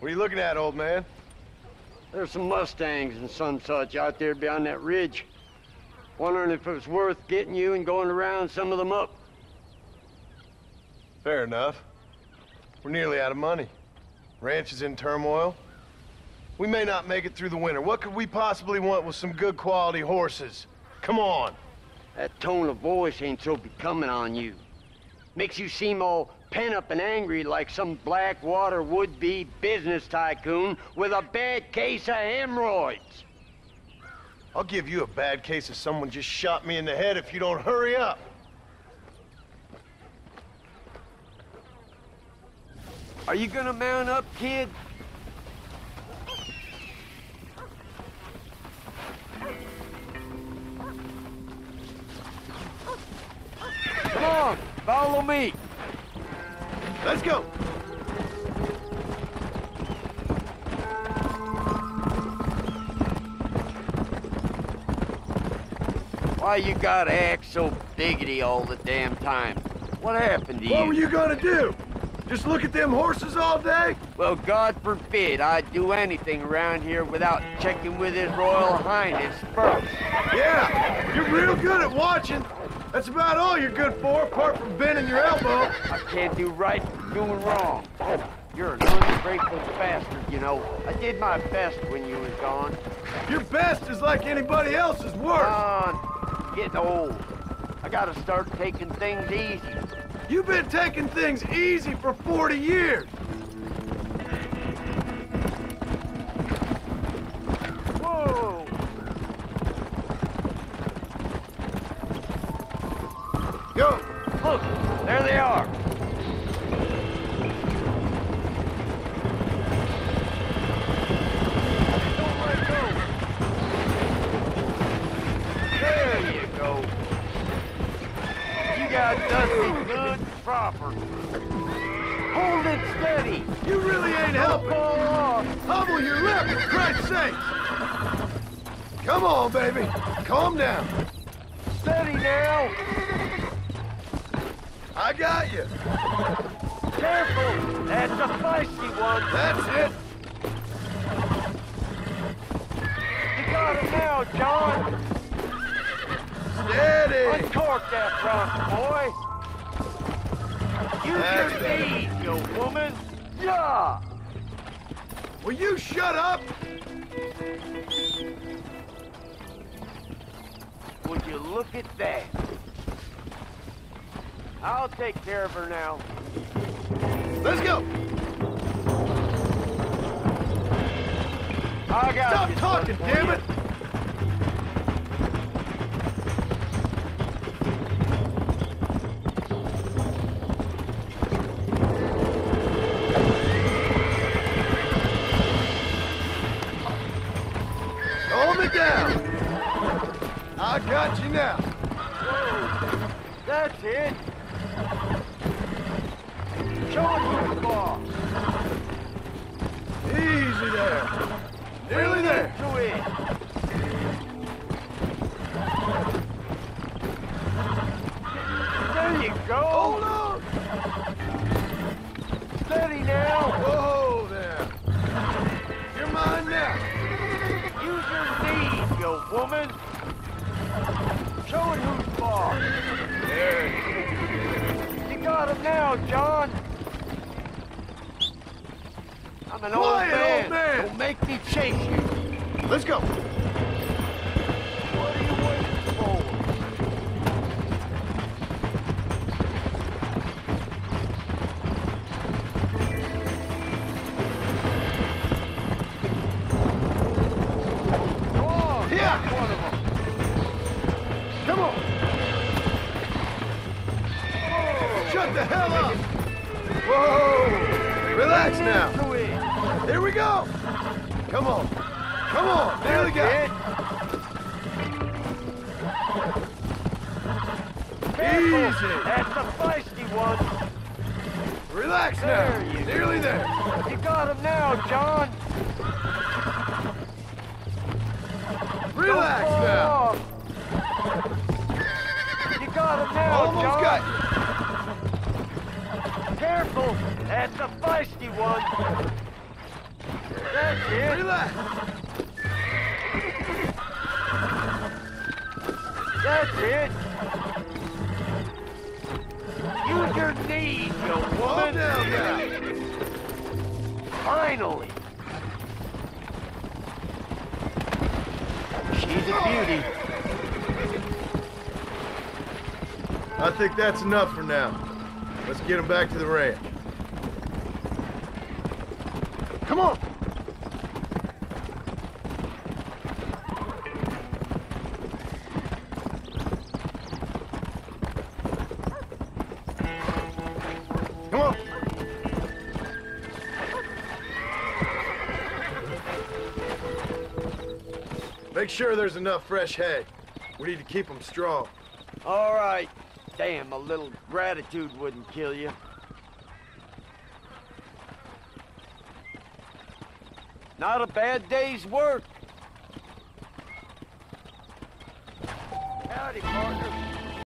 What are you looking at, old man? There's some Mustangs and some such out there beyond that ridge. Wondering if it was worth getting you and going around some of them up. Fair enough. We're nearly out of money. Ranch is in turmoil. We may not make it through the winter. What could we possibly want with some good quality horses? Come on. That tone of voice ain't so becoming on you. Makes you seem all pent up and angry like some blackwater would-be business tycoon with a bad case of hemorrhoids. I'll give you a bad case of someone just shot me in the head if you don't hurry up. Are you gonna mount up, kid? Come on, follow me. Let's go. Why you gotta act so biggity all the damn time? What happened to you? What were you gonna do? Just look at them horses all day? Well, God forbid I'd do anything around here without checking with His Royal Highness first. Yeah, you're real good at watching. That's about all you're good for, apart from bending your elbow. I can't do right for doing wrong. Oh, you're an ungrateful bastard, you know. I did my best when you was gone. Your best is like anybody else's worst. Come getting old. I gotta start taking things easy. You've been taking things easy for 40 years. Look, there they are. Don't let go. There you go. You got Dusty good and proper. Hold it steady. You really ain't helping. Fall off. Hobble your lip, for Christ's sake. Come on, baby. Calm down. Steady now. I got you. Careful. That's a feisty one. That's it. You got him now, John. Steady. Uncork that front, boy. Use That's knees, you woman. Yeah. Will you shut up? Would you look at that? I'll take care of her now. Let's go. I got Stop talking, damn it. Hold me down. I got you now. That's it. There. Nearly there. To it. There you go. Hold on. Steady now. Whoa there. You're mine now. Use your knees, you woman. Show it who's boss. There. You got him now, John. I'm an old man. old man. Don't make me chase you. Let's go. What are you waiting for? On, Yeah. knock one of them. Come on. Shut the hell up. Whoa. Relax now. Here we go. Come on. Come on. There we go. Easy. That's a feisty one. Relax There now. you Nearly there. You got him now, John. Relax now. off. You got him now, Almost John. got you. Careful. That's a feisty one. That's it. Use your knees, you woman. down now. Finally. She's a beauty. I think that's enough for now. Let's get him back to the ranch. Come on. Make sure there's enough fresh hay. We need to keep them strong. All right. Damn, a little gratitude wouldn't kill you. Not a bad day's work. Howdy, partner.